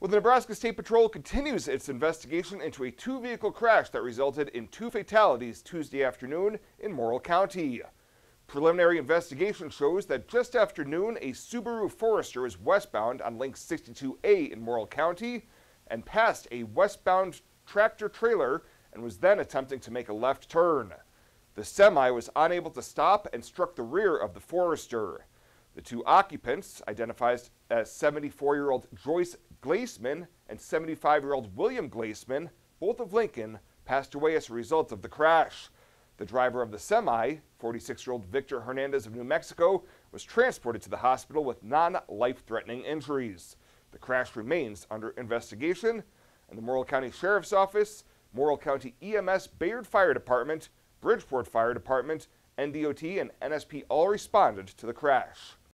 Well, the Nebraska State Patrol continues its investigation into a two vehicle crash that resulted in two fatalities Tuesday afternoon in Morrill County. Preliminary investigation shows that just after noon, a Subaru Forester was westbound on Link 62A in Morrill County and passed a westbound tractor trailer and was then attempting to make a left turn. The semi was unable to stop and struck the rear of the Forester. The two occupants, identified as 74 year old Joyce Glaseman and 75 year old William Glaseman, both of Lincoln, passed away as a result of the crash. The driver of the semi, 46 year old Victor Hernandez of New Mexico, was transported to the hospital with non life threatening injuries. The crash remains under investigation, and the Morrill County Sheriff's Office, Morrill County EMS Bayard Fire Department, Bridgeport Fire Department, NDOT, and NSP all responded to the crash.